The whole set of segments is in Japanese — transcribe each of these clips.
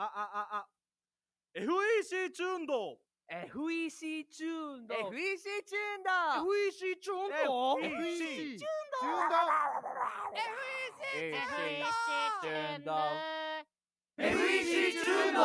あ、あ、あ、あ。FEC チューンド。FEC チューンド。FEC チューンだ FEC チューンド？FEC チューンド。FEC チューンド FEC チューンド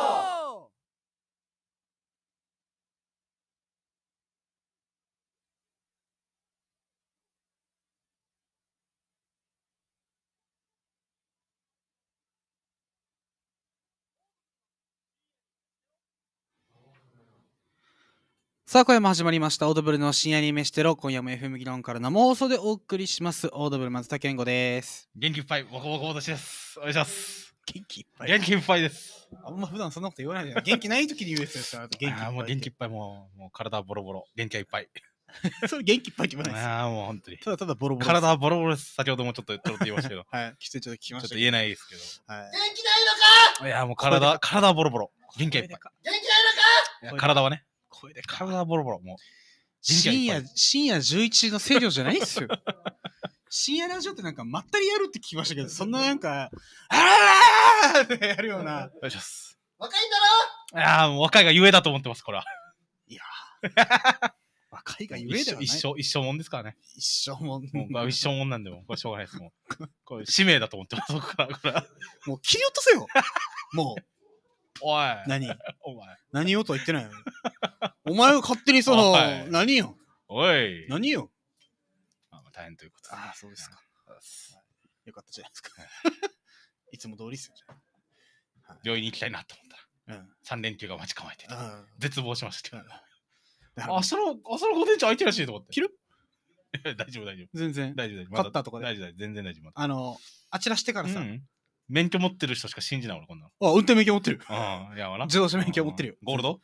さあ、今夜も始まりました。オードブルの深夜に飯テロ。今夜も FM 議論から生放送でお送りします。オードブル松田健吾です。元気いっぱい、ボコボコ私です。お願いします。元気いっぱ元気いっぱいです。あんま普段そんなこと言わないじゃん。元気ない時に言うやつですから。元気いっぱいって。あーもう元気いっぱい、もうもう体ボロボロ。元気がいっぱい。それ元気いっぱいって言わないです。ああ、もう本当に。ただただボロボロ。体はボロボロです。先ほどもちょっとちょっと言いましたけど。はい。きついちょっと聞きちょっとましたけど。言えないですけはい。ど。いや、もう体、体はボロボロ。元気がいっぱい。いや体はね、声でか。体はボロボロ。もう、深夜、深夜11時の声量じゃないっすよ。深夜ラジオってなんかまったりやるって聞きましたけど、そんななんか、あーってやるような。お願いします。若いんだいやーもう若いがゆえだと思ってます、これは。いや若いがゆえ一では一生、一生もんですからね。一生もう、もう一生もんなんで、もうこれしょうがないです。もう、これ使命だと思ってます、僕から。これはもう切り落とせよ。もう、おい、何？お前、何をとは言ってないよ。お前が勝手にそのおい、何よ？おい。何よ？まあまあ大変ということで。ああそうですか。よかったじゃないですか。いつも通りっすよ。じ病院に行きたいなと思ったら、うん。3連休が待ち構えてて、あ絶望しましたけど。だからあ、その、あ、その午前中空いてるらしいと思って。切るいや大丈夫、大丈夫。全然。大丈夫、大丈夫。カッターとかで大丈夫、大丈夫。全然大丈夫。まだあの、あちらしてからさ、うん免許持ってる人しか信じない俺、こんなの。あ、運転免許持ってる。ああ、いや、わな。自動車免許持ってるよゴールド？ん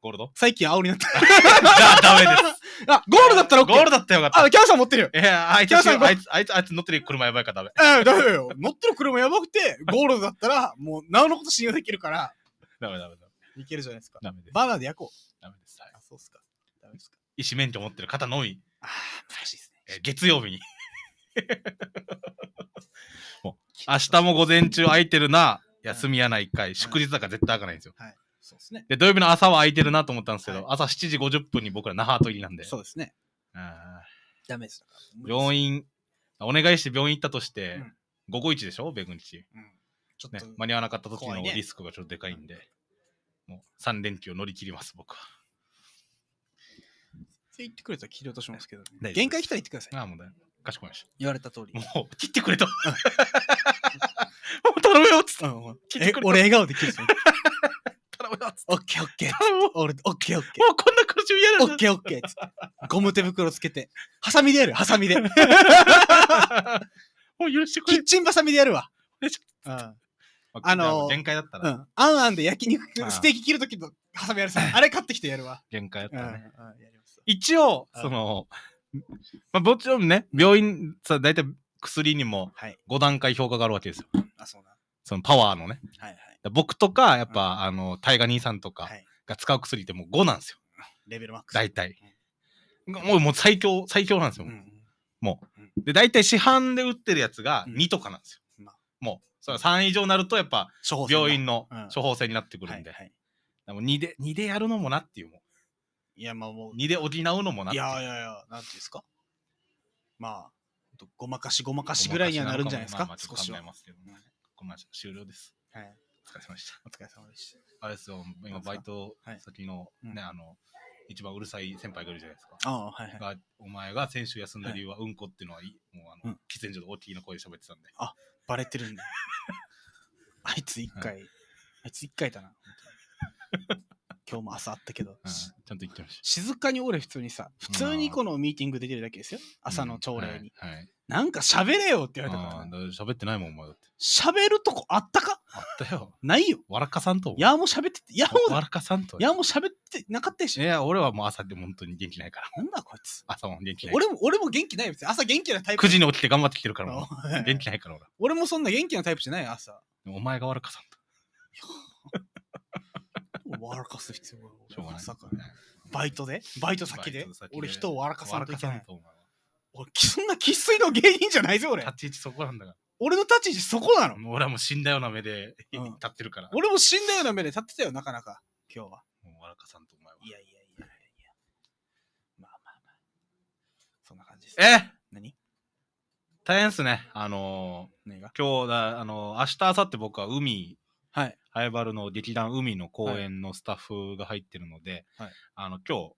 ゴールド？最近青になった。じゃあダメです。あ、ゴールだったら OK。ゴールドだったらよかっあ、キャンさん持ってるよ。た。いや、あいつ、キャンさんあいつ、あいつ、あいつ乗ってる車やばいからダメ。えー、ダメよ。乗ってる車やばくて、ゴールドだったら、もう、なおのこと信用できるから、ダメダメダメ。いけるじゃないですか。ダメです。バーナーで焼こう。ダメです。はいあ、そうっすか。ダメですか。医師免許持ってる方のみ、あー、難しいですね。えー月曜日に。もう明日も午前中空いてるな、休みやないかい、祝日だから絶対開かないんですよ。そうですね。で、土曜日の朝は空いてるなと思ったんですけど、はい朝7時50分に僕ら那覇後入りなんで、そうですね。あダメです。ー病院、お願いして病院行ったとして、うん午後1でしょ？ベグ日。うん。ちょっねと、、間に合わなかった時の怖いねリスクがちょっとでかいんで、もう3連休を乗り切ります、僕は。って言ってくれたら切り落としますけど、大丈夫です限界来たら言ってください。ああ、もうだかしこまりまし言われた通り。た。もう、切ってくれと。もう頼むよっつって。うんうん切ってくれえ俺笑顔で切るっすよ。頼むよっつって。オッケーオッケー。頼むもう俺、オッケーオッケもうこんな苦しみ嫌ー。なんだオッケーオッケーっつって。ゴム手袋つけて。ハサミでやる、ハサミで。もう許してくれキッ。チンバサミでやるわ。うん。ああのー限界だったん。あんあんで焼肉ああ、ステーキ切るときのハサミやるさ。あれ買ってきてやるわ。限界だったね。うんやります。一応、あその、まあ、もちろんね、病院さ、大体薬にもはい。5段階評価があるわけですよ。あ、そうな。そのパワーのね。はいはい。僕とか、やっぱ、あの、タイガ兄さんとかはい。が使う薬ってもう5なんですよ。レベルマックス。大体。もう、もう最強、最強なんですよ。うん。で、大体市販で売ってるやつがうん2とかなんですよ。まあもう、それ3以上になると、やっぱ、処方箋が病院のうん処方箋になってくるんで。はいはい。でも2で、2でやるのもなっていう、もいや、まあもうう。、2で補うのもなっいていう。やいやいや、なんていうんですか？まあ、ごまかしごまかしぐらいにはなるんじゃないですか？まあ少しはと考え。ますけどね。ごめん終了です。はい。お疲れ様でした。お疲れ様でした。あれですよ、今バイトはい先のうんね、あの、一番うるさい先輩がいるじゃないですか。ああ、はいはい。がお前が先週休んだ理由はうんこっていうのはいい。もうあのうん、喫煙所で大きな声で喋ってたんで。バレてるんだ。あいつ一回、あいつ一回だな。今日も朝あったけど、ちゃんと言ってまし静かに俺普通にさ、普通にこのミーティングできるだけですよ。た。朝の朝礼に。うんはい。はいなんか喋れよって言われたから喋ってないもん、お前だって。喋るとこあったか？あったよ。ないよ。わらかさんと。いやもう喋ってて、いやもうだわらかさんと。いやもう喋ってなかったでしょ。いや、俺はもう朝でも本当に元気ないから。なんだこいつ。朝も元気ない。俺も、俺も元気ないよ。別に朝元気なタイプ。9時に起きて頑張ってきてるから元気ないから俺。俺もそんな元気なタイプじゃないよ朝。お前がわらかさんと。笑かす必要がしょうがない。朝からバイトで？バイト先で？俺人を笑かさんといけない。俺、そんな生粋の芸人じゃないぞ、俺立。ち位置そこなんだから。俺の立ち位置そこなのもう俺はもう死んだような目でうん立ってるから。俺も死んだような目で立ってたよ、なかなか。今日は。もうわらかさんとお前は。いやいやいやいや。まあまあまあ。そんな感じです。え？何？大変っすね。あのー、今日だ、あのー、明日、明後日僕は海、はい。ハイバルの劇団海の公演のスタッフが入ってるので、はいあの、今日、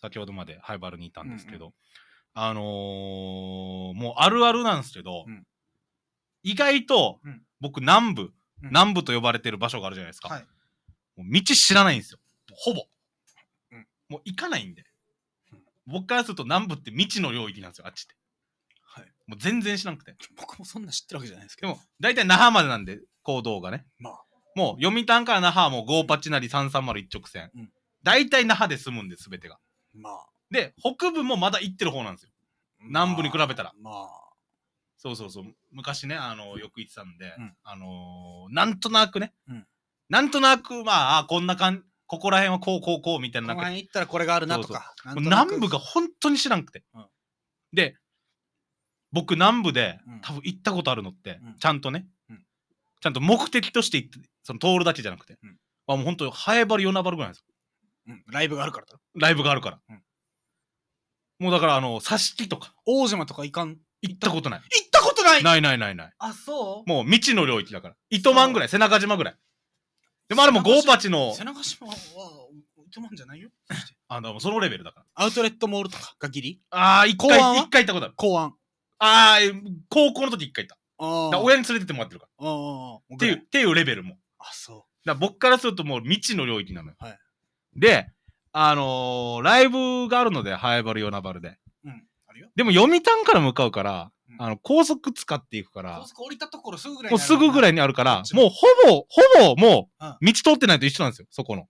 先ほどまでハイバルにいたんですけど、うんあのー、もうあるあるなんですけど、うん意外とうん僕南部、うん南部と呼ばれてる場所があるじゃないですか。はい。もう道知らないんですよ。ほぼ。うんもう行かないんでうん。僕からすると南部って未知の領域なんですよ、あっちって。はい。もう全然知らなくて。僕もそんな知ってるわけじゃないですけど。でも、大体那覇までなんで、行動がね。まあ。もう、読谷から那覇はもう58なり330一直線。うん大体那覇で済むんで、全てが。まあ。で、北部もまだ行ってる方なんですよ。南部に比べたらまあ。そうそうそう。昔ね、あの、よく言ってたんで、うんあのーなんとなくね、うんなんとなく、まあ、あこんな感じ、ここら辺はこうこうこうみたいな、なんかこの辺行ったらこれがあるなとか。南部が本当に知らんくて。うんで、僕南部でうん多分行ったことあるのって、うんちゃんとね、うんちゃんと目的として行って、その通るだけじゃなくて、うんあもう本当、ハエバル、ヨナバルぐらいですよ。うんライブがあるからだろ。ライブがあるから。うんもうだから、あの、挿し木とか、大島とか行かん？行ったことない。行ったことない？ないないないない。あ、そう？もう未知の領域だから。糸満ぐらい、背中島ぐらい。でもあれもゴーパチの背、中島は、糸満じゃないよ。あの、そのレベルだから。アウトレットモールとかがギリ？ああ、一回行ったことある。公安。ああ、高校の時一回行った。だから親に連れてってもらってるから。っっていう、っ。ていうレベルも。あ、そだから僕からするともう未知の領域なのよ。はいで、あのーライブがあるので、ハエバル、ヨナバルで。う。うん。あるよ。でも読谷から向かうから、うんあの、高速使っていくから高、速降りたところすぐぐらいもうすぐぐらいににあるからももうほぼ、ほぼもう道通ってないと一緒なんですよ、そこの。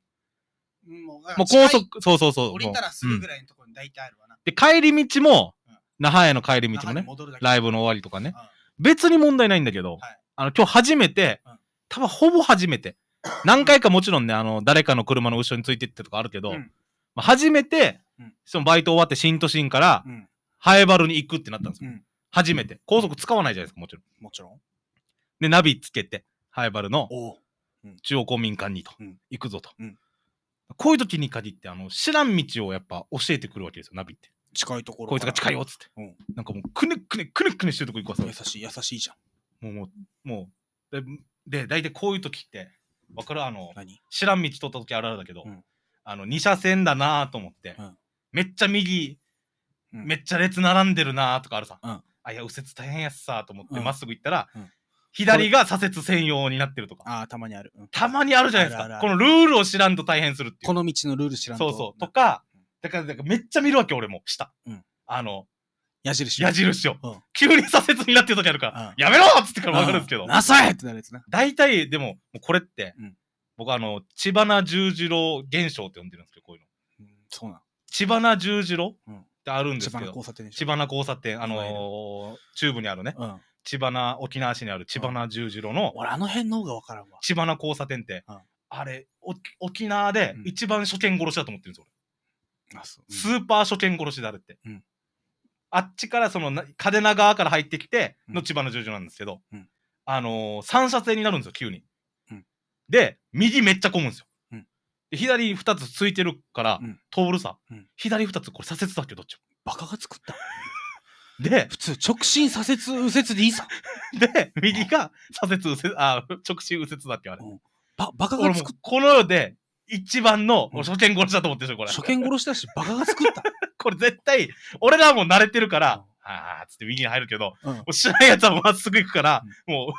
もう高速、そうそうそう。降りたらすぐぐらいのところに大体あるわな。で、帰り道もうん、那覇への帰り道もね、ライブの終わりとかねうん、別に問題ないんだけどはい、あの、今日初めてうん、多分ほぼ初めて、何回かもちろんね、あの、誰かの車の後ろについてってとかあるけど、うんまあ初めてうん、そのバイト終わって新都心からう、ん。ハエバルに行くってなったんですよ。うん。初めて。高速使わないじゃないですか、もちろん。もちろん。で、ナビつけて、ハエバルのおう中央公民館にとうん、行くぞとうん。こういう時に限って、あの、知らん道をやっぱ教えてくるわけですよ、ナビって。近いところ。こいつが近いよっつって。うんなんかもう、くねくねくねくねしてるとこ行くわさ優しい、優しいじゃん。もう、もう、もう、で、で、大体こういう時って、わかるあの、何知らん道通った時あるあるだけど、うんあの、二車線だなと思って、うんめっちゃ右、うんめっちゃ列並んでるなとかあるさ。うんあ、いや、右折大変やっさと思って、うんまっすぐ行ったら、うん左が左折専用になってるとか。ああ、たまにある。うんたまにあるじゃないですか。このルールを知らんと大変するっていう。この道のルール知らんと。そうそう。とか、だから、だからめっちゃ見るわけ、俺も。下。うんあの、矢印。矢印を。うん急に左折になってる時あるから、うんやめろっつってから分かるんですけど。なさいってなるやつな。大体、でも、もうこれって、うん僕あの、千葉十字路現象って呼んでるんですけど、こういうの。うんそうなん。千葉十字路うんってあるんです千葉のけど、交差点でしょ。千葉な交差点、あのー、中部にあるね、うん。千葉な、沖縄市にある千葉な十字路の俺、あの辺の方がわからんわ。千葉な交差点ってうん、あれ、お沖縄でうん一番初見殺しだと思ってるんですよ、スーパー初見殺しであれって。うんあっちから、その、な嘉手納側から入ってきてうんの千葉の十字路なんですけどうん、あのー、三車線になるんですよ、急にうん。で、右めっちゃ混むんですようん。で左二つついてるからうん、通るさうん。左二つこれ左折だっけどっち？も。バカが作った。で、普通、直進左折右折でいいさ。で、右が左折右折、あ、直進右折だっけあれ。ば、バカが作っこの世で一番のうん初見殺しだと思ってるでしょ、これ。初見殺しだし、バカが作った。これ絶対、俺らはもう慣れてるからうん、あーっつって右に入るけど、うんもう知らないやつはまっすぐ行くから、も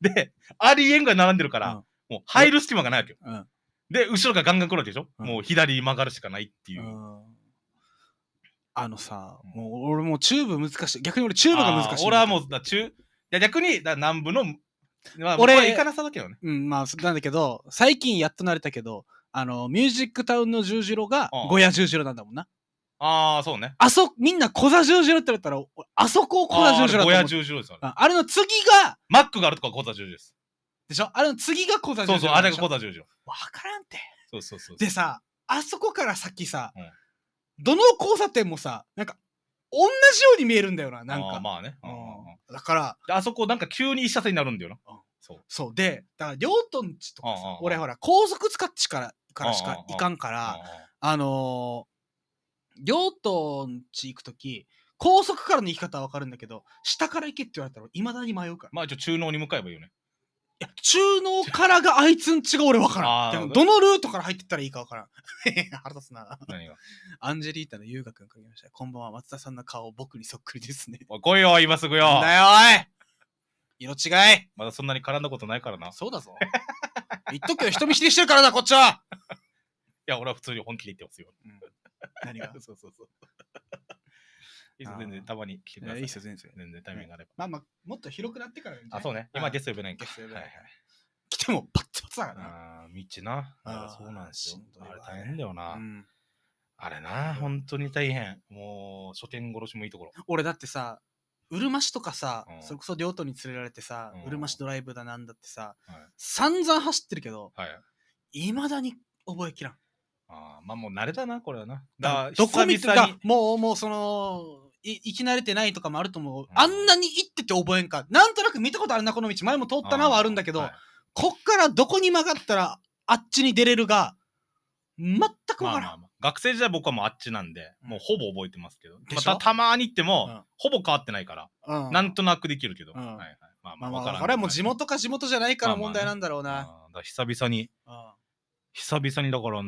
う、で、ありえんが並んでるから、うんもう入る隙間がないわけよ。うん。で、後ろがガンガン来るわけでしょ、うんもう左曲がるしかないっていう。うんあのさ、もう俺もうチューブ難しい。逆に俺チューブが難しい。俺はもう、だ中、いや逆に、だ南部の、まあ、俺俺は行かなさだけどね。うん、まあ、そなんだけど、最近やっと慣れたけど、あの、ミュージックタウンの十字路がうん胡屋十字路なんだもんな。ああ、そうね。あそ、みんなコザ十字路って言ったら、俺あそこをコザ十字路だと思うあーあれ胡屋十字路ですよ。あれああれの次が、マックがあるとこはコザ十字です。でしょ？あれの次がコザ十そうそう、あれが。コザ十字路。わからんて。そうそうそう。でさ、あそこから先さ、うんどの交差点もさ、なんか、同じように見えるんだよな、なんか。あーまあね。ううんんだから、であそこなんか急に一車線になるんだよな。そう。そう。で、だから、両トンチとかさうんうんうん俺ほら、高速使ってしから、からしか行かんから、あのー、両トンチ行くとき、高速からの行き方はわかるんだけど、下から行けって言われたら、未だに迷うから。まあ、一応中納に向かえばいいよね。いや、中納からがあいつんちが俺わからん。どのルートから入ってったらいいかわからん。腹立つな。何が？アンジェリータの優雅くんから来ました。こんばんは、松田さんの顔、僕にそっくりですね。おい来いよ、今すぐよ。だよ、おい色違いまだそんなに絡んだことないからな。いそうだぞ。言っとくけど、人見知りしてるからな、こっちはや、俺は普通に本気で言ってますよ。何が？そうそうそう。いいです全然たまに来てください。いいっすよ、全然。全然タイミングがあれば。まあまあ、もっと広くなってからあ、そうね。今ゲスト呼べないんか。ゲスト呼べないはいはい来てもパッツパツだからな。ああ、道な。あそうなんですよあれ大変だよなう。んあれな、本当に大変。もう、書店殺しもいいところ。俺だってさ、うるま市とかさ、うんそれこそ両都に連れられてさ、うんうるま市ドライブだなんだってさ、はい。散々走ってるけど、はい。いまだに覚えきらん。ああ、まあもう慣れたな、これはな。だだどこ見てかもう、もうその、い生き慣れてないとかもあると思う。ん。あんなに行ってて覚えんか。なんとなく見たことあるな、この道。前も通ったなはあるんだけど、はい。こっからどこに曲がったらあっちに出れるが、全くわからん。まあまあまあ、学生時代僕はもうあっちなんで、うん。もうほぼ覚えてますけど、またたまに行っても、うん。ほぼ変わってないから、うん。なんとなくできるけど、うん。はいはい、まあまあまあ、まあわからん。これはもう地元か地元じゃないからまあまあね。問題なんだろうな。あーだから久々に、うん。久々にだから、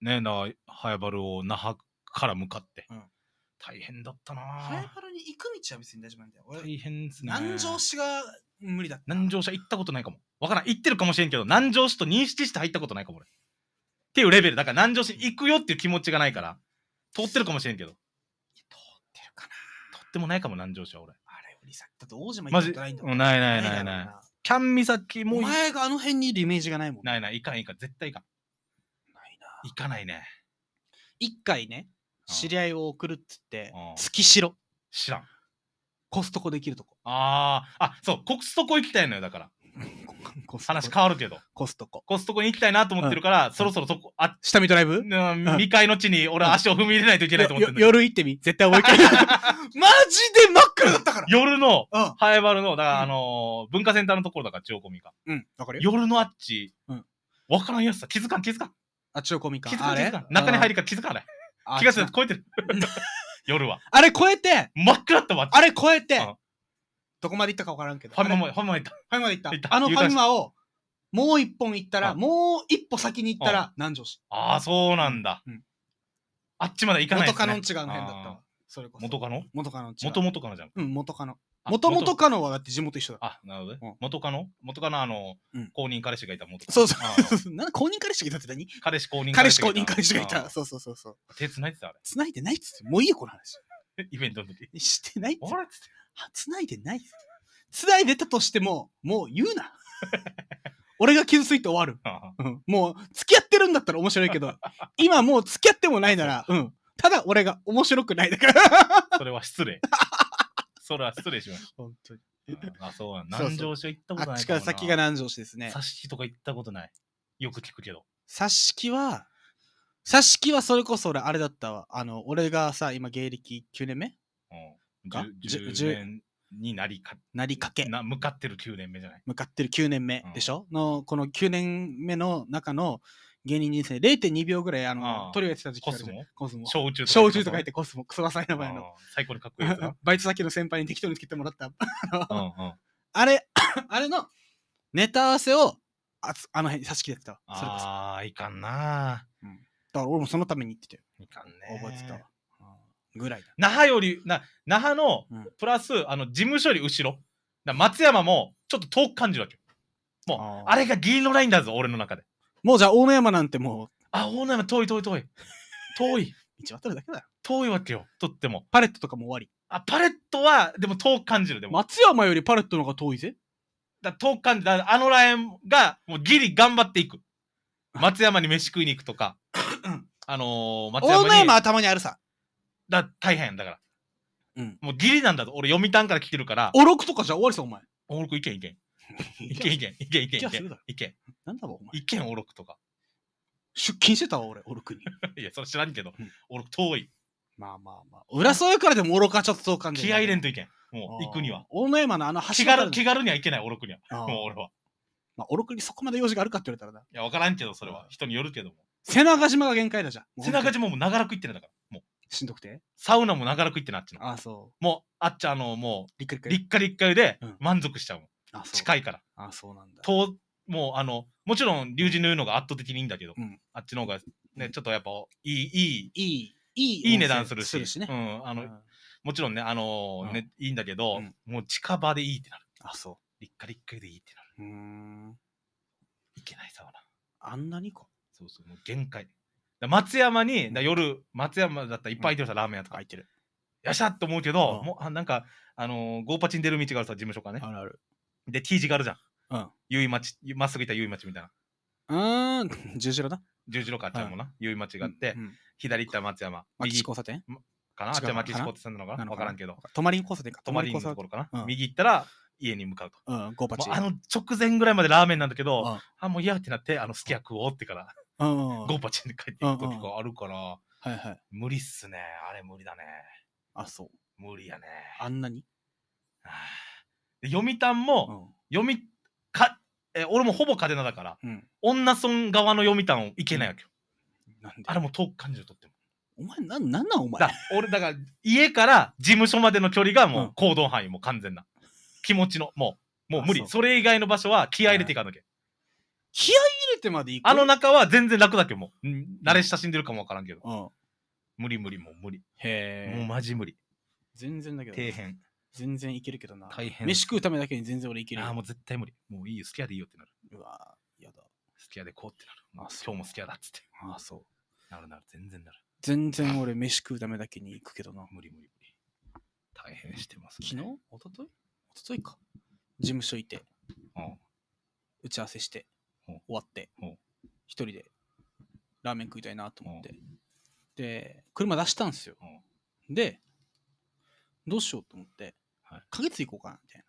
ね、な、ハヤバルを那覇から向かって、うん大変だったな早ぁ原に行く道は別に大丈夫なんだよ。俺、大変ですね。南城市が無理だった。南城市は行ったことないかも。わからん。行ってるかもしれんけど、南城市と認識して入ったことないかも俺。っていうレベル。だから南城市に行くよっていう気持ちがないから、通ってるかもしれんけど、通ってるかな。通ってもないかも南城市は俺。あれ、俺さ、だって大島行ったことないんだもん。うんないないないない。キャン岬もいお前があの辺にいるイメージがないもん。ないない、行かん行かん。絶対行かん。行かないね。一回ね、うん知り合いを送るっつってうん、月城、知らん。コストコできるとこ。あー、あ、そう、コストコ行きたいのよ、だから。コストコ話変わるけど。コストコ。コストコに行きたいなと思ってるから、そろそろそこ、あ、下見ドライブ？うん未開の地に俺は足を踏み入れないといけないと思ってる夜行ってみ絶対覚えきれない。マジで真っ暗だったから。夜の、うん。ハエバルの、だから、うんあのー文化センターのところだから、千代込みか。うん。わかるよ。夜のあっち、うんわからんやつさ、気づかん、気づかん。あ、中古みか。気づかん、あれ？気づかん。中に入りか気づかない。気がついたあ超えてる。夜は。あれ超えて、真っ暗だったわ。あれ超えてうん、どこまで行ったか分からんけど。ファミマまで、あれ？ファミマ行っファミマで行った。行ったあのファミマを、もう一本行ったら、うんもう一歩先に行ったら、南城市。た。ああ、そうなんだうん。あっちまで行かないですね。元カノんちがあの辺だったあわ。それこーそ。元カノ？元カノんちが。元々カノじゃん。うん、元カノ。あ元々カノはだって地元一緒だ。あ、なるほどねうん。元カノ？元カノ、あのうん、公認彼氏がいた元カノ。そうそう。なんで公認彼氏がいたって何？彼氏公認彼氏公認彼氏がいた。そうそうそうそう。手繋いでたあ繋いでないっつって。もういいよ、この話。れ。イベントの時。してないっつってあれっつって。は繋いでないっつって。繋いでたとしても、もう言うな。俺が傷ついて終わる。あうんもう、付き合ってるんだったら面白いけど、今もう付き合ってもないなら、うん。ただ俺が面白くないだから。ーそれは失礼。それは失礼しまし本当に。た。あ、そうなんそうそう南城市は行ったことないあっちから先が南城市ですね。挿し木とか行ったことない。よく聞くけど。挿し木は、挿し木はそれこそ俺あれだったわ。あの、俺がさ、今芸歴9年目うん。か？じゅ10じゅ年になりか、なりかけ。な向かってる9年目じゃない？向かってる9年目でしょ、の、この9年目の中の芸人人生0.2秒ぐらい、あの、ああトリオやってた時期コスモ？コスモ。小宇宙とか小宇宙とか言ってコスモ、クソダサい名前の。最高にかっこいいやつな。バイト先の先輩に適当につけてもらった。うんうん。あれ、あれのネタ合わせを、あつあの辺に差し切れてたわ。それこそ。だああ、いかんなから俺もそのために行ってて、いかんね覚えてたぐらいだ。那覇より、な、那覇のうん、プラス、あの、事務所より後ろ。だ松山も、ちょっと遠く感じるわけよ。もう、あれがギリのラインだぞ、俺の中で。もうじゃあ大野山なんてもあ、大野山遠い遠い遠い。遠い。う、道渡るだけだよ。遠いわけよ、とっても。パレットとかも終わり。あ、パレットは、でも遠く感じる、でも。松山よりパレットの方が遠いぜ。だ遠く感じる。だあのラインが、もうギリ頑張っていく。松山に飯食いに行くとか。あのー、松大山に。野山はたまにあるさ。だ大変だから。うん。もうギリなんだぞ。俺読谷から来てるから。おろくとかじゃ終わりさ、お前。おろくいけんいけん。いけんいけん。いけんいけんいけん気がするだろ。いけん。なんだろ、お前。いけんおろくとか。出勤してたわ、俺、おろくに。いや、それ知らんけどうん。おろく遠い。まあまあまあ。浦添からでもおろくはちょっとそう感じる。気合い入れんといけん。もう行くには。大野山のあの気軽、橋渡る気軽には行けない、おろくには。もう俺は。まあ、おろくにそこまで用事があるかって言われたらな。いや、わからんけど、それは。人によるけども。背中島が限界だじゃん。背中島も長らく行ってないだから。もう、しんどくて？サウナも長らく行ってなっちの。ああ、そもう、あっちあの、もう。リックリッう、ク立夏立夏でうん満足しちゃうもん。近いから。あそうなんだ。ともう、あの、もちろん、龍神の言うのが圧倒的にいいんだけど、うんあっちの方が、うね、んちょっとやっぱ、いい、いい、いい、いい、いい値段するし、するしね。うん、あの、うんもちろんね、あのうんね、いいんだけど、うんもう近場でいいってなる。あ、そ立夏立夏でいいってなる。う。うーん。いけないサウナ。あんなにか。そうそう、もう限界。だ松山に、だ夜、松山だったらいっぱい空いてるさ、ラーメン屋とか。空いてる。よっしゃって思うけど、うんもう、あなんか、あのーゴーパチに出る道があるさ、事務所からね。あるある。で、T 字があるじゃん。うん。結い町、まっすぐ行った結い町みたいな。うーん、十字路だ。十字路かあっちゃうもんな。結い町があって、うん、左行ったら松山。牧右地交差点？かな？あっちは牧地交差点なのかな？わからんけど。泊まり交差点か。泊まりのところかな、うん右行ったら家に向かうと。うん、ゴーパチ。あの直前ぐらいまでラーメンなんだけど、うんあ、もう嫌ってなって、あの、すき家食おうってから、うんうん。ゴーパチに帰っていく時があるから、はいはい。無理っすね。あれ無理だね。あ、そう。無理やね。あんなに？はあで読谷うも、ん。読み、か、え、俺もほぼ嘉手納だから、うん。女村側の読谷を行けないわけよ。なんで？あれも遠く感じるとっても。お前、なん、なんなんお前？だ。俺、だから、家から事務所までの距離がもう行動範囲も完全な。気持ちの、もう、もう無理。あそうそれ以外の場所は気合い入れていかなきゃ。気合い入れてまで行く？あの中は全然楽だけど、もう、うん慣れ親しんでるかもわからんけど。うん。無理無理、もう無理。へえ。もうマジ無理。全然だけど。底辺。全然いけるけどな。大変飯食うためだけに全然俺いけるよ。ああ、もう絶対無理。もういいよ、好きやでいいよってなる。うわやだ。好きやでこうってなる。あ今日も好きやだっつって。ああ、そう。なるなる、全然なる。全然俺飯食うためだけに行くけどな。無理無理無理。大変してます、昨日？一昨日？一昨日か。事務所いて、うん打ち合わせして、うん終わってうん、一人でラーメン食いたいなと思って。で、車出したんすよ。で、どうしようと思ってはい、花月行こうかなみたいな。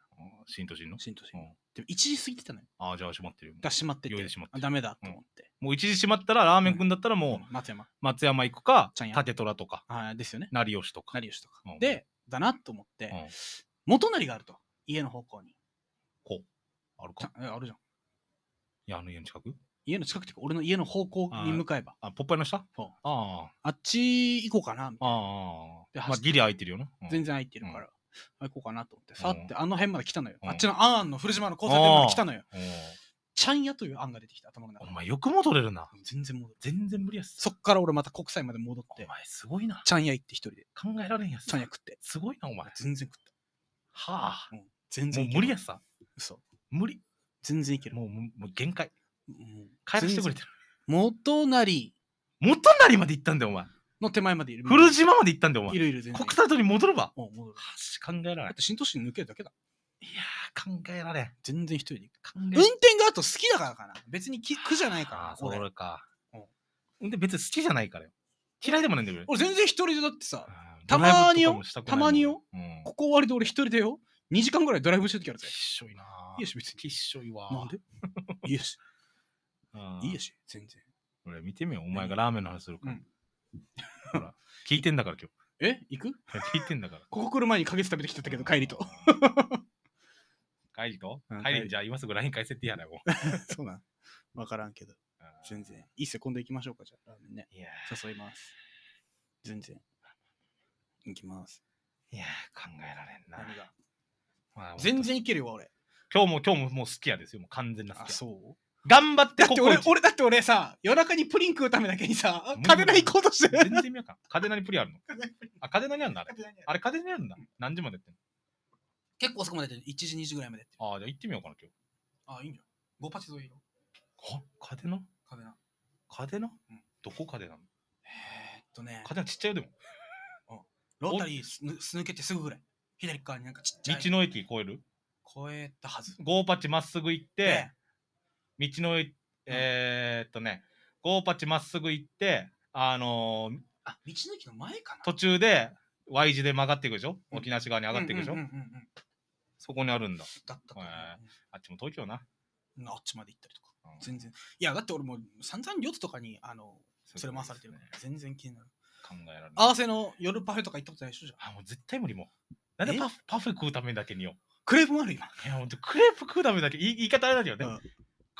新都心の新都心。でも1時過ぎてたのよ。ああ、じゃあ閉まってるよ。が閉まってて余裕で閉まってるあダメだと思って。もう一時閉まったらラーメン食うんだったらもう松山。松山行くかちゃんや竹虎とかああ、ですよね。成吉とか。成吉とか。で、だなと思ってうん、元成があると。家の方向に。こう。あるかえあるじゃん。いや、あの家の近く家の近くっていうか、俺の家の方向に向かえば。あ、ポッパイの下そうあああっち行こうかな。あ。ああ。まあ、で走ってギリ空いてるよな。全然空いてるから。あ行こうかなと思って。さうんってあの辺まで来たのよ。うんあっちのアンアンの古島の交差点まで来たのよ。うんちゃんやという案が出てきた頭の中に。お前よく戻れるな。全然戻る。全然無理やっす。そっから俺また国際まで戻って、お前すごいな。ちゃんや行って一人で。考えられんやっす。ちゃんや食って。すごいな、お前。全然食っはあ。た。うん全もう然無理やっさ。嘘。無理。全然いける。もう、もうもう限界。うん帰らせてくれてる。元成元成まで行ったんだよ、お前。の手前までいる。古島まで行ったんだよ、お前。いるいる全然。国際通りに戻るわ。お戻る。考えられんだっ。て新都心抜けるだけだ。いやー、考えられん。全然一人で行く。運転があと好きだからかな。別にき苦じゃないからああ、。そ俺れか。で、別に好きじゃないからよ。嫌いでもないんだよ。俺全然一人でだってさ、うんたまによたまによ。うん。ここ終わりで俺一人でよ。2時間ぐらいドライブしてる時あるぜきっ。しょいな。いいやし別にきっしょいわ。なんで？いいやし。うんいいやし、全然。俺見てみよう。お前がラーメンの話するから。うんほら、聞いてんだから今え？行く？日。聞いてんだから。ここ来る前に花月食べてきてたけど、帰りと。帰りと？うん帰りにじゃあ今すぐ LINE 返せってやなよ。そうなん。わからんけど。全然。いいっすよ、今度行きましょうか、じゃあ、ラーメンね。いや誘います。全然。行きます。ー、いやー考えられんな。何が？まあ全然いけるよ、俺。今日も今日ももう好きやですよ。もう完全な好あ、きや。そう？頑張ってだって俺、ここ一俺、だって俺さ、夜中にプリン食うためだけにさカデナ行こうとしてる。全然意味わかん。カデナにプリあるの？あ、カデナにあるんだあれ。あれカデナにあるんだ。何時までやってん結構遅くまでやってる。1時、2時ぐらいまでやってああ、じゃあ行ってみようかな、今日。あ、いいんじゃん。ゴパチ沿いよ。は？カデナ？カデナ。カデナ？うんどこカデナの？えーっとね、カデナちっちゃいよ、でも。ロータリーす抜けてすぐぐらい。左側になんかちっちゃい。道の駅越える？超えたはず。ゴーパチまっすぐ行ってで、道の駅、えー、っとね、ゴーパチまっすぐ行って、あのーあ、道の駅の前かな？途中で Y 字で曲がっていくでしょ？うん沖縄市側に上がっていくでしょ、うんうんうんうんうんそこにあるんだ。だったと思うへあっちも東京な。うんあっちまで行ったりとか。うん全然。いや、だって俺もう散々四つとかに、あの、それ回されてるねから。全然気になる。考えられない。合わせの夜パフェとか行ったことないでしょ？じゃあ、もう絶対無理もう。なんでえ？パフパフェ食うためだけによ。クレープもある今。いや、ほんと、クレープ食うためだけ、言い言い方あれだけどね。うん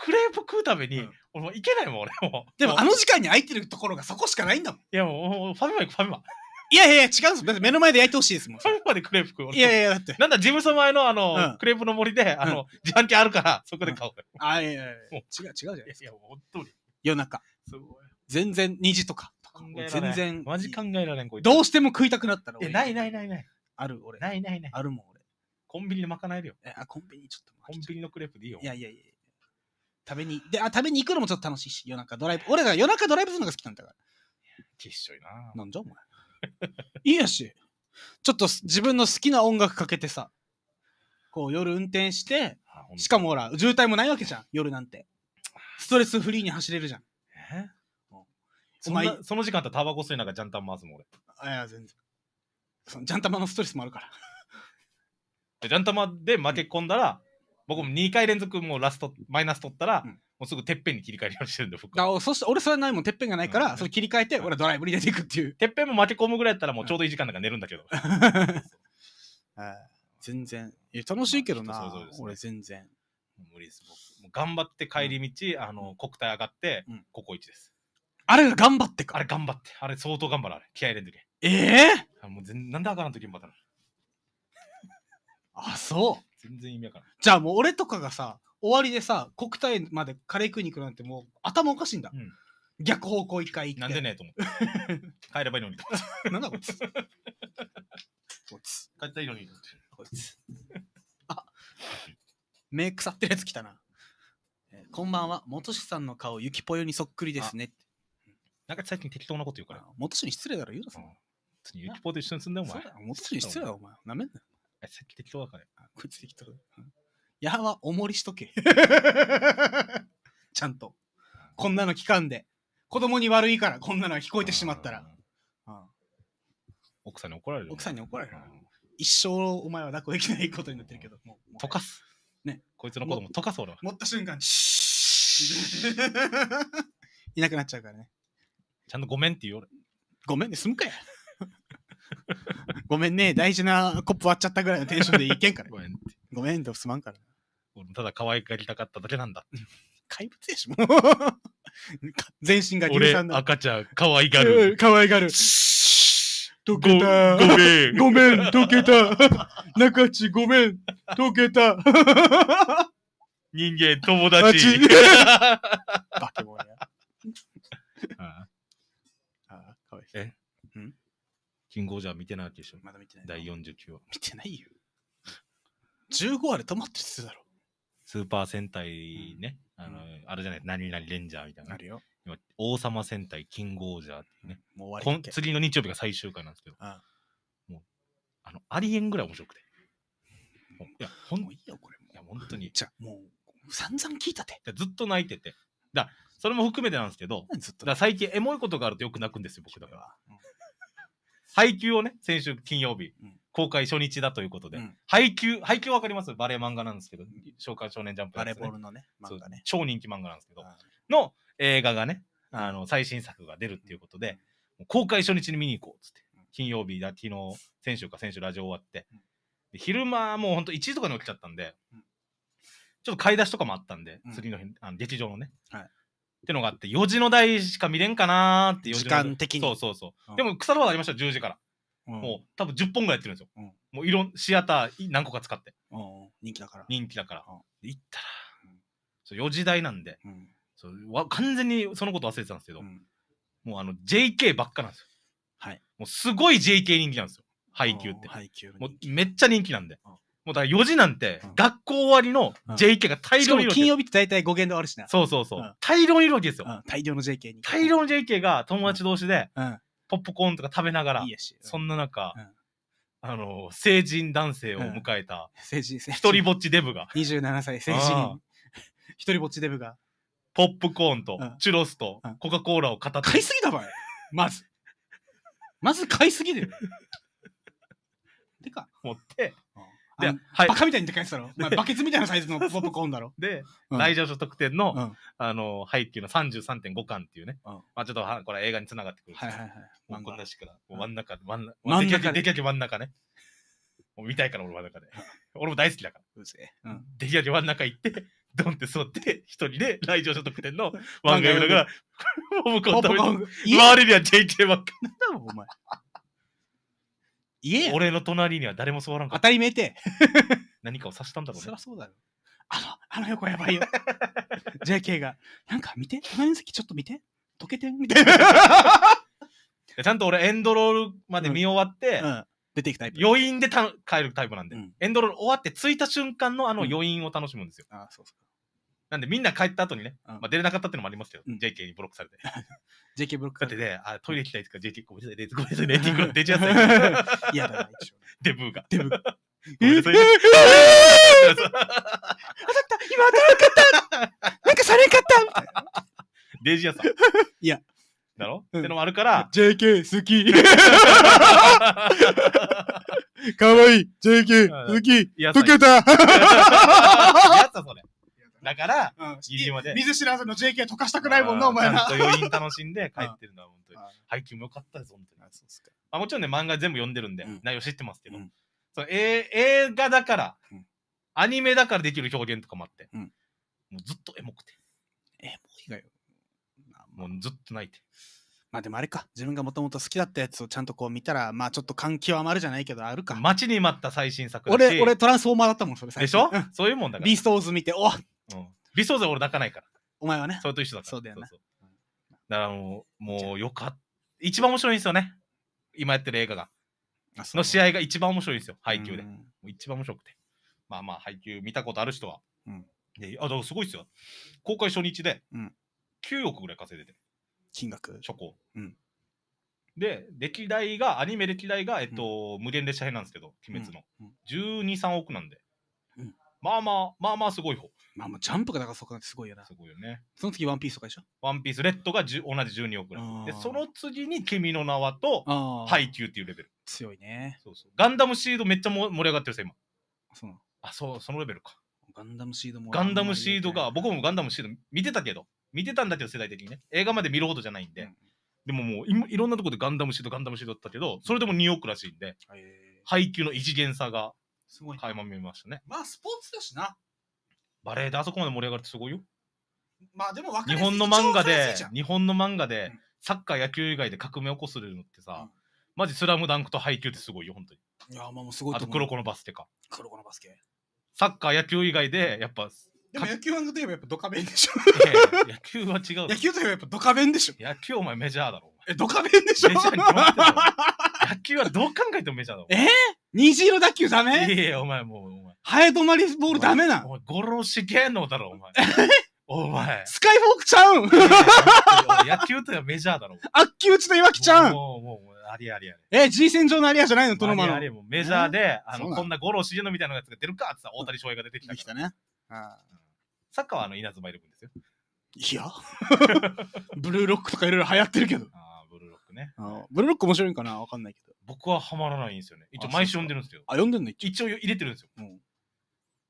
クレープ食うために、うん俺もう行けないもん、俺もう。でも、うあの時間に空いてるところがそこしかないんだもん。いや、もうもう、ファミマ行く、ファミマ。フいやいやいや、違うんですよ。だって目の前で焼いてほしいですもん。ァミマでクレープ食う。俺いやいやいや、だって。なんだ、事務所前のあの、うんクレープの森で、あの、自販機あるから、そこで買おうよ。あ、いやいやいやも違う、違うじゃないいや、いや、もう本当に。夜中。すごい。全然2時とか。考えられん全然。マジ考えられん、こいつ。どうしても食いたくなったらえ、俺。ないないないない。ある、俺。ないないない。あるもん、俺。コンビニで賄えるよ。えあ、コンビニちょっとコンビニのクレープでいいよ。いやいやいや。食べに、で、あ、食べに行くのもちょっと楽しいし、夜中ドライブ。俺が夜中ドライブするのが好きなんだから。きっしょいな。なんじゃお前。いいやし。ちょっとす自分の好きな音楽かけてさ、こう夜運転して、しかもほら、渋滞もないわけじゃん、夜なんて。ストレスフリーに走れるじゃん。え？お前なその時間ってタバコ吸いながらジャンタン回すもん俺。あいや、全然。そのジャンタマのストレスもあるから。でジャンタマで負け込んだら、僕も2回連続もうラスト、マイナス取ったら、うんもうすぐてっぺんに切り替えるようにしてるんで、僕は。だそして俺それはないもん、てっぺんがないから、うんそれ切り替えて、うん俺はドライブに出ていくっていう。てっぺんも負け込むぐらいやったらもうちょうどいい時間だから寝るんだけど。はい全然。楽しいけどな、まあ人それぞれですね俺全然。無理です、僕。もう頑張って帰り道、あの、国体上がって、うんここ1です。あれが頑張ってか。あれ頑張って。あれ相当頑張る、あれ。気合い入れんとき。ええあもう全なんで上がらんとき頑張ったのあ、そう。全然意味わからん。じゃあもう俺とかがさ、終わりでさ、国体までカレー食いに行くなんてもう頭おかしいんだ。うん逆方向一回行って。なんでねと思って。帰ればいいのにと思って。なんだこいつ。こいつ。帰ったらいいのにと思って。こいつ。あ、目腐ってるやつ来たな。えーこんばんは。元志さんの顔、ゆきぽよにそっくりですね。なんか最近適当なこと言うから。あ元志に失礼だろ、言うな、そうんの。次ゆきぽと一緒に住んでお前そう。だよ、元志に失礼だ、お前。なめんなよ。えさっき適当だから。あこいつできた。うんやはおもりしとけ。ちゃんと。こんなの聞かんで。子供に悪いから、こんなのが聞こえてしまったら。奥さんに怒られるよ。奥さんに怒られるうん一生お前は抱っこできないことになってるけど。もう溶かす。ね。こいつのことも溶かす俺は。持った瞬間、いなくなっちゃうからね。ちゃんとごめんって言うよ俺。ごめんね、済むかや。ごめんね、大事なコップ割っちゃったぐらいのテンションでいけんから。ご。ごめんとすまんから。俺もただ可愛がりたかっただけなんだ。怪物やし、もう。全身が牛俺、さんだ。赤ちゃん可愛がうんる。可愛がる。溶ごけた。ごめん。ごめん、溶けた。中地、ごめん、溶けた。人間、友あ達 ち。バケモンや。あああかわいい。えキングオージャー見てないわけでしょ。まだ見てない。第49話。見てないよ。15話で止まってってたろ。スーパー戦隊ね。あの、あるじゃない。何々レンジャーみたいな。るよ。今王様戦隊キングオージャーっていうね。もう終わり。次の日曜日が最終回なんですけど、ああの、ありえんぐらい面白くて。もういや、ほんいもういいよ、これもう。や、本当に。じゃあ、もう、散々聞いたて。ずっと泣いてて。だそれも含めてなんですけど、だ最近エモいことがあるとよく泣くんですよ、僕だから。うん配給をね、先週金曜日、うん。公開初日だということで、うん。配給、配給わかります？バレエ漫画なんですけど、召喚少年ジャンプバレーボールのね、漫画ね。超人気漫画なんですけど、あの映画がね、あの、最新作が出るっていうことで、公開初日に見に行こうっつって。うん。金曜日だ、昨日、先週か先週ラジオ終わって。昼間もうほんと1時とかに起きちゃったんでうん、ちょっと買い出しとかもあったんでうん、次の日、あの劇場のね。はいってのがあって、4時の台しか見れんかなーって4時間的にそうそうそうう。んでも、腐るほどありましたよ、10時から。うんもう多分10本ぐらいやってるんですよ。うんもういろん、シアターい何個か使って。人気だから。人気だから行ったらうん、そう4時台なんで、うんそうわ完全にそのこと忘れてたんですけど、うんもうあの JK ばっかなんですよ。はい。もうすごい JK 人気なんですよ。配給って。配給もうめっちゃ人気なんで。うんもうだから4時なんてうん学校終わりのうん JK が大しかも量にいるわけ。金曜日って大体語源で終わるしな。そうそうそううん。大量にいるわけですよ。うん大量の JK に。大量の JK が友達同士でうん。ポップコーンとか食べながらいい、やし。そんな中うん、あの、成人男性を迎えた成人、成一人ぼっちデブが、27歳、成あ人。一人ぼっちデブが。ポップコーンとうんチュロスとうんコカ・コーラを片手買いすぎだばい。まず。まず買いすぎだよ。てか、持って、でで、はいバ。カみたいにでかいやつだろ。バケツみたいなサイズのポップコーンだろ。で、うん来場所特典の、うんあの、配給の33.5巻っていうね。うんまあちょっとは、これ映画に繋がってくるんですけどはいはいはい。もうこんなしから、もううん真ん中、真ん中、真ん中で真ん中ね。もう見たいから俺は中で。俺も大好きだから。うぜえ。うん。出来上げ真ん中行って、ドンって座って、一人で来場者特典の漫画読みながら、ポップコーン食べて、家周りには JK ばっかだもんお前。家や俺の隣には誰も座らんか当った。たり前て。何かを察したんだろうねそりゃ。そうだよ。あの、あの横やばいよ。JK が、なんか見て、隣の席ちょっと見て、溶けて、みたいな。でちゃんと俺エンドロールまで見終わって、うん。出ていくタイプ。余韻でた帰るタイプなんで、うんエンドロール終わって着いた瞬間のあのうん余韻を楽しむんですよ。あそうそなんでみんな帰った後にね、うんまあ、出れなかったってのもありますけど、うん JK にブロックされて。う。JK ブロックだってね、あトイレ行きたいですから JK ごめんなさいね、ごめんなさいねって言うから出ちゃったよ。嫌だな、一応。デブーが。デブが。ごめんなさいね。今当たらんかったなんかされんかったみたいなデイジー屋さん。いや。だろ、うんってのもあるから、JK 好き。かわいい。JK 好き。溶けた。やつそれ。だから、うんギリギリまで見ず知らずの JK 溶かしたくないもんな、お前な。ちゃんと余韻楽しんで 帰ってるのは本当に。あ配給も良かったです、本当に。そうっすか。あもちろんね、漫画全部読んでるんで、うん内容知ってますけど、うんそのえ映画だから、うんアニメだからできる表現とかもあって、うんもうずっとエモくて、え、もういいがよ。もうずっと泣いて。まあでもあれか。自分がもともと好きだったやつをちゃんとこう見たら、まあちょっと感極まるじゃないけど、あるか。待ちに待った最新作だし俺、俺、トランスフォーマーだったもん、それ最でしょ初うんそういうもんだから。ビーストーズ見て、おうんビストーズは俺泣かないから。お前はねそ。れと一緒だから。そうだよなそうだからもう、もうよかった。一番面白いんですよね。今やってる映画が。の試合合が一番面白いんですよ。配給で。もうんう一番面白くて。まあまあ、配給見たことある人は。うんであ、だからすごいですよ。公開初日でうん9億ぐらい稼いでて、金額？初行。うんで、歴代が、アニメ歴代が、えっと、無限列車編なんですけど、鬼滅の。うんうん12、3億なんで。うんまあまあ、まあまあすごい方。まあもうジャンプがだからそこなんてすごいよな。すごいよね。その時ワンピースとかでしょ？ワンピース、レッドが10同じ12億ぐらい。で、あーその次に君の名はと、ああ。配給っていうレベル。強いね。そうそう。ガンダムシードめっちゃも盛り上がってるさ、今。そうあ、そう、そのレベルか。ガンダムシードも。ガンダムシードが、僕も。もガンダムシード見てたけど、見てたんだけど、世代的にね。映画まで見るほどじゃないんで。うんでももうい、いろんなところでガンダムシード、ガンダムシードだったけど、それでも2億らしいんで、えー配給の異次元さがすごい。垣間見えましたね。まあスポーツだしな。バレエであそこまで盛り上がるってすごいよ。まあでも分か日りやすい本の漫画で一番分かりやすいじゃん、日本の漫画でうん、サッカー、野球以外で革命を起こすのってさ、うんマジスラムダンクと配給ってすごいよ、本当に。いや、まあもうすごいと思う。あと黒子のバスケか。黒子のバスケ。サッカー、野球以外で、やっぱ、でも野球といえばやっぱドカベンでしょ。いやいや野球は違う野球といえばやっぱドカベンでしょ。野球お前メジャーだろ。おえ、ドカベンでしょ。メジャーに決まってるだろ野球はどう考えてもメジャーだろ。え虹色打球ダいメやいや、お前もう、お前。ハエ止まりボールダメなお前、ゴロシ芸能だろ、お前。お前。スカイフォークちゃうん？いやいやいや野球とはメジャーだろ。あっき打ちのいわきちゃん？もう、もう、もう、ありありあり。え、G 戦場のアリアじゃないの？トノマの。ありありもうメジャーで、あの、こんなゴロシゲノみたいなやつが出るかってさ、大谷翔平が出てきたから。できたね。あサッカーはあの、稲妻イレブンですよ。いや ブルーロックとかいろいろ流行ってるけど。ああ、ブルーロックね。ブルーロック面白いんかな？わかんないけど。僕はハマらないんですよね。一応あ毎週読んでるんですよ。あ、読んでんの？一応。入れてるんですよ。うん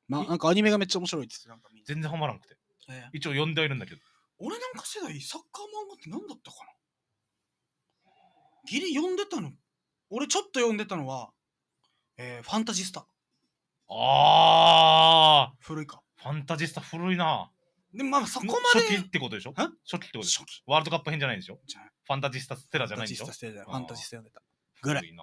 まあ、なんかアニメがめっちゃ面白いって言ってなんか全然ハマらなくて。えー一応読んではいるんだけど。俺なんか世代サッカー漫画って何だったかな？ギリ読んでたの俺ちょっと読んでたのは、えー、ファンタジスタああ古いかファンタジスタ古いな。でもまあそこま初期でってことでしょ？は初期ってことでしょ？ワールドカップ編じゃないでしょ？ファンタジスタステラじゃファンタジないんでしょ？スタステじゃないあー。ファンタジスタ読んでたぐらい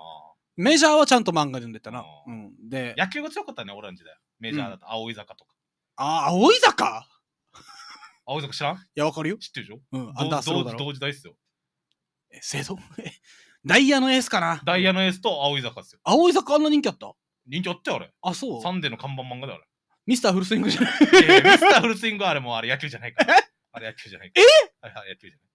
メジャーはちゃんと漫画で読んでたな。うん。で。野球が強かったね、俺らの時代。メジャーだと、葵坂とか。あー葵坂？葵坂知らん？いやわかるよ。知ってるでしょ？うん。アンダースローだろ。同同時代っすよ。え生徒えダイヤのエースかな？ダイヤのエースとあおい坂っすよ。あおい坂あんな人気あった？人気あったよ、あれ。あそう？サンデーの看板漫画だよ、ミスターフルスイングじゃないあれ。いやいやミスターフルスイングはあれもうあれ野球じゃないから。あれ野球じゃないから。え？はいはい、野球じゃない。